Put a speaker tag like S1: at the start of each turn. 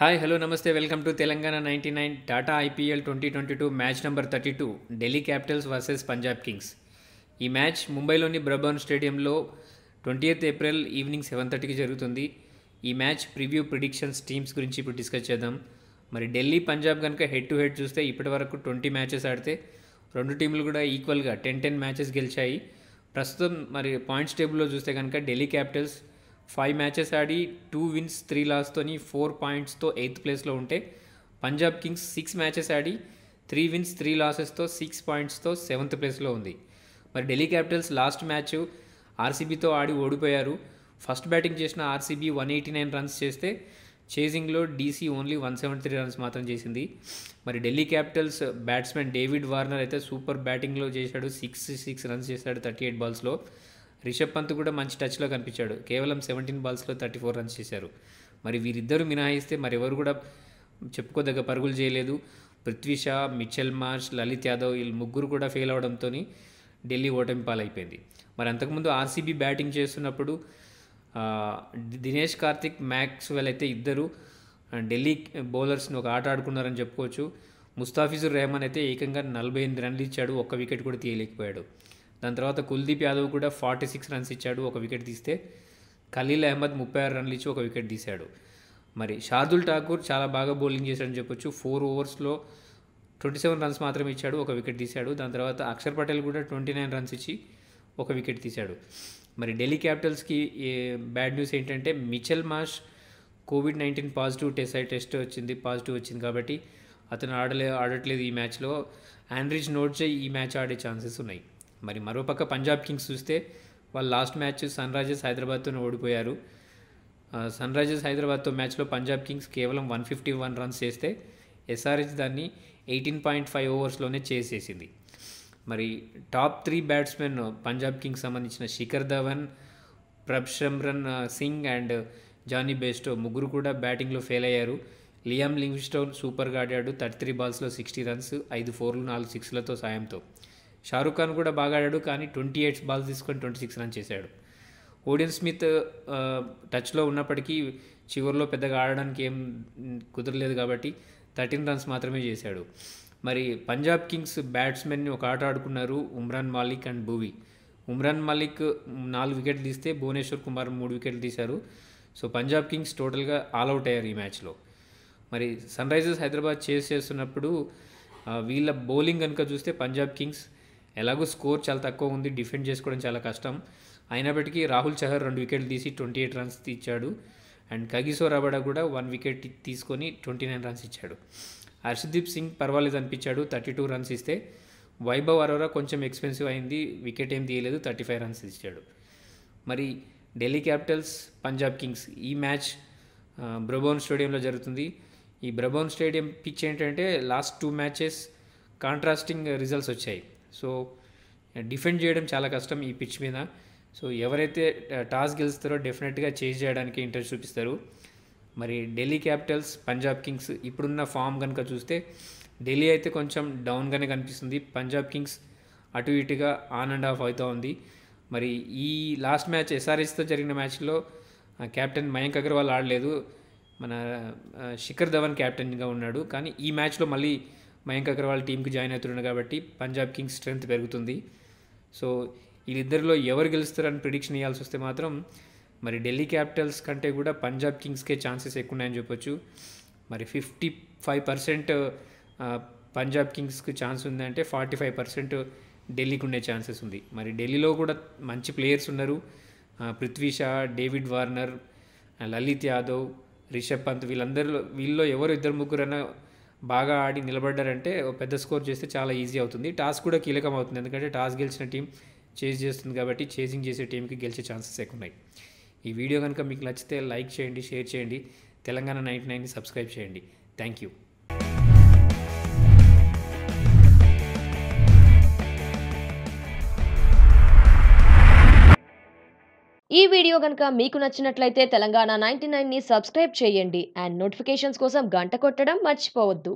S1: Hi hello నమస్తే welcome to Telangana ninety nine Tata IPL twenty twenty two match number thirty two Delhi Capitals versus Punjab Kings ఈ match ముంబైలోని Brabourne స్టేడియంలో twenty eighth April evening seven థర్టీకి జరుగుతుంది. ఈ match preview predictions teams గురించి ఇప్పుడు discuss చేద్దాం. మరి ఢిల్లీ పంజాబ్ కనుక హెడ్ టు హెడ్ చూస్తే ఇప్పటి వరకు ట్వంటీ మ్యాచెస్ ఆడితే రెండు టీంలు కూడా ఈక్వల్గా టెన్ టెన్ మ్యాచెస్ గెలిచాయి. ప్రస్తుతం మరి పాయింట్స్ టేబుల్లో చూస్తే కనుక ఢిల్లీ క్యాపిటల్స్ ఫైవ్ మ్యాచెస్ ఆడి టూ విన్స్ త్రీ లాస్తోని ఫోర్ పాయింట్స్తో ఎయిత్ ప్లేస్లో ఉంటే పంజాబ్ కింగ్స్ సిక్స్ మ్యాచెస్ ఆడి త్రీ విన్స్ త్రీ లాసెస్తో సిక్స్ పాయింట్స్తో సెవెంత్ ప్లేస్లో ఉంది. మరి ఢిల్లీ క్యాపిటల్స్ లాస్ట్ మ్యాచ్ ఆర్సీబీతో ఆడి ఓడిపోయారు. ఫస్ట్ బ్యాటింగ్ చేసిన RCB one eighty nine runs చేస్తే చేజింగ్లో DC only one seventy three runs మాత్రం చేసింది. మరి Delhi Capitals batsmen David Warner అయితే సూపర్ బ్యాటింగ్లో చేశాడు. సిక్స్ సిక్స్ రన్స్ చేశాడు థర్టీ ఎయిట్ బాల్స్లో రిషబ్ పంత్ కూడా మంచి టచ్లో కనిపించాడు. కేవలం సెవెంటీన్ బాల్స్లో థర్టీ ఫోర్ రన్స్ చేశారు. మరి వీరిద్దరూ మినహాయిస్తే మరెవరు కూడా చెప్పుకోదగ్గ పరుగులు చేయలేదు. పృథ్వీ షా మిచెల్ మార్ష్ లలిత్ యాదవ్ వీళ్ళు ముగ్గురు కూడా ఫెయిల్ అవడంతో ఢిల్లీ ఓటమి పాలైపోయింది. మరి అంతకుముందు ఆర్సీబీ బ్యాటింగ్ చేస్తున్నప్పుడు దినేష్ కార్తిక్ మ్యాక్స్వెల్ అయితే ఇద్దరు ఢిల్లీ బౌలర్స్ని ఒక ఆట ఆడుకున్నారని చెప్పుకోవచ్చు. ముస్తాఫిజుర్ రెహమాన్ అయితే ఏకంగా నలభై ఎనిమిది రన్లు ఇచ్చాడు. ఒక్క వికెట్ కూడా తీయలేకపోయాడు. దాని తర్వాత కుల్దీప్ యాదవ్ కూడా ఫార్టీ సిక్స్ రన్స్ ఇచ్చాడు ఒక వికెట్ తీస్తే. ఖలీల్ అహ్మద్ ముప్పై ఆరు రన్లు ఇచ్చి ఒక వికెట్ తీశాడు. మరి షార్దుల్ ఠాకూర్ చాలా బాగా బౌలింగ్ చేశాడని చెప్పొచ్చు. ఫోర్ ఓవర్స్లో ట్వంటీ సెవెన్ రన్స్ మాత్రమే ఇచ్చాడు ఒక వికెట్ తీశాడు. దాని తర్వాత అక్షర్ పటేల్ కూడా ట్వంటీ నైన్ రన్స్ ఇచ్చి ఒక వికెట్ తీశాడు. మరి ఢిల్లీ క్యాపిటల్స్కి బ్యాడ్ న్యూస్ ఏంటంటే Mitchell Marsh COVID nineteen positive test test వచ్చింది పాజిటివ్ వచ్చింది కాబట్టి అతను ఆడలే ఆడట్లేదు ఈ మ్యాచ్లో ఆండ్రిజ్ నోట్జే ఈ మ్యాచ్ ఆడే ఛాన్సెస్ ఉన్నాయి. మరి మరోపక్క పంజాబ్ కింగ్స్ చూస్తే వాళ్ళు లాస్ట్ మ్యాచ్ సన్ రైజర్స్ హైదరాబాద్తో ఓడిపోయారు. సన్ రైజర్స్ హైదరాబాద్తో మ్యాచ్లో పంజాబ్ కింగ్స్ కేవలం వన్ ఫిఫ్టీ వన్ రన్స్ చేస్తే ఎస్ఆర్హెచ్ దాన్ని ఎయిటీన్ పాయింట్ ఫైవ్ ఓవర్స్లోనే చేసేసింది. మరి top three batsmen Punjab Kings సంబంధించిన Shikhar Dhawan Prabhsimran Singh and Jonny Bairstow ముగ్గురు కూడా బ్యాటింగ్లో ఫెయిల్ అయ్యారు. లియామ్ లింగ్స్టోన్ సూపర్గా ఆడాడు. థర్టీ త్రీ బాల్స్లో సిక్స్టీ రన్స్ ఐదు ఫోర్లు నాలుగు సిక్స్లతో సాయంతో. షారూఖ్ ఖాన్ కూడా బాగా ఆడాడు కానీ ట్వంటీ ఎయిట్ బాల్స్ తీసుకొని ట్వంటీ సిక్స్ రన్ చేశాడు. ఓడియన్ స్మిత్ టచ్లో ఉన్నప్పటికీ చివరిలో పెద్దగా ఆడడానికి ఏం కుదరలేదు కాబట్టి థర్టీన్ రన్స్ మాత్రమే చేశాడు. మరి పంజాబ్ కింగ్స్ బ్యాట్స్మెన్ని ఒక ఆట ఆడుకున్నారు ఉమ్రాన్ మాలిక్ అండ్ భూవి. ఉమ్రాన్ మాలిక్ నాలుగు వికెట్లు తీస్తే భువనేశ్వర్ కుమార్ మూడు వికెట్లు తీశారు. సో పంజాబ్ కింగ్స్ టోటల్గా ఆల్అవుట్ అయ్యారు ఈ మ్యాచ్లో. మరి సన్ రైజర్స్ హైదరాబాద్ చేస్ చేస్తున్నప్పుడు వీళ్ళ బౌలింగ్ కనుక చూస్తే పంజాబ్ కింగ్స్ ఎలాగో స్కోర్ చాలా తక్కువ ఉంది డిఫెండ్ చేసుకోవడం చాలా కష్టం. అయినప్పటికీ రాహుల్ చహర్ రెండు వికెట్లు తీసి ట్వంటీ ఎయిట్ రన్స్ ఇచ్చాడు. అండ్ కగిసో రబడా కూడా వన్ వికెట్ తీసుకొని ట్వంటీ నైన్ రన్స్ ఇచ్చాడు. హర్షదీప్ సింగ్ పర్వాలేదు అనిపించాడు థర్టీ టూ రన్స్ ఇస్తే. వైభవ్ అరోరా కొంచెం ఎక్స్పెన్సివ్ అయింది వికెట్ ఏం తీయలేదు థర్టీ ఫైవ్ రన్స్ ఇచ్చాడు. మరి ఢిల్లీ క్యాపిటల్స్ పంజాబ్ కింగ్స్ ఈ మ్యాచ్ బ్రబోన్ బ్రబౌన్ స్టేడియంలో జరుగుతుంది. ఈ బ్రబోన్ స్టేడియం పిచ్ ఏంటంటే last two matches contrasting results వచ్చాయి. సో డిఫెండ్ చేయడం చాలా కష్టం ఈ పిచ్ మీద. సో ఎవరైతే టాస్ గెలుస్తారో డెఫినెట్గా చేజ్ చేయడానికి ఇంట్రెస్ట్ చూపిస్తారు. మరి ఢిల్లీ క్యాపిటల్స్ పంజాబ్ కింగ్స్ ఇప్పుడున్న ఫామ్ కనుక చూస్తే ఢిల్లీ అయితే కొంచెం డౌన్గానే కనిపిస్తుంది. పంజాబ్ కింగ్స్ అటు ఇటుగా ఆన్ అండ్ ఆఫ్ అవుతూ ఉంది. మరి ఈ లాస్ట్ మ్యాచ్ ఎస్ఆర్ఎస్తో జరిగిన మ్యాచ్లో కెప్టెన్ మయాంక్ అగర్వాల్ ఆడలేదు. మన శిఖర్ ధవన్ కెప్టెన్గా ఉన్నాడు. కానీ ఈ మ్యాచ్లో మళ్ళీ మయాంక్ అగర్వాల్ టీంకి జాయిన్ అవుతున్నాడు కాబట్టి పంజాబ్ కింగ్స్ స్ట్రెంత్ పెరుగుతుంది. సో వీళ్ళిద్దరిలో ఎవరు గెలుస్తారని ప్రిడిక్షన్ ఇవ్వాల్సి వస్తే మాత్రం మరి ఢిల్లీ క్యాపిటల్స్ కంటే కూడా పంజాబ్ కింగ్స్కే ఛాన్సెస్ ఎక్కువ ఉన్నాయని చెప్పొచ్చు. మరి ఫిఫ్టీ ఫైవ్ పర్సెంట్ పంజాబ్ కింగ్స్కి ఛాన్స్ ఉందంటే ఫార్టీ ఫైవ్ పర్సెంట్ ఢిల్లీకి ఉండే ఛాన్సెస్ ఉంది. మరి ఢిల్లీలో కూడా మంచి ప్లేయర్స్ ఉన్నారు. పృథ్వీ షా డేవిడ్ వార్నర్ లలిత్ యాదవ్ రిషబ్ పంత్ వీళ్ళందరిలో వీళ్ళలో ఎవరు ఇద్దరు ముగ్గురైనా బాగా ఆడి నిలబడ్డారంటే ఓ పెద్ద స్కోర్ చేస్తే చాలా ఈజీ అవుతుంది. టాస్ కూడా కీలకం అవుతుంది ఎందుకంటే టాస్ గెలిచిన టీం చేజ్ చేస్తుంది కాబట్టి చేసింగ్ చేసే టీంకి గెలిచే ఛాన్సెస్ ఎక్కువ ఉన్నాయి ఈ వీడియో కనుక మీకు నచ్చితే లైక్ చేయండి షేర్ చేయండి. తెలంగాణ నైంటీ నైన్ని సబ్స్క్రైబ్ చేయండి. Thank you.
S2: ఈ వీడియో కనుక మీకు నచ్చినట్లయితే తెలంగాణ నైన్టీ ని సబ్స్క్రైబ్ చేయండి అండ్ నోటిఫికేషన్స్ కోసం గంట కొట్టడం మర్చిపోవద్దు.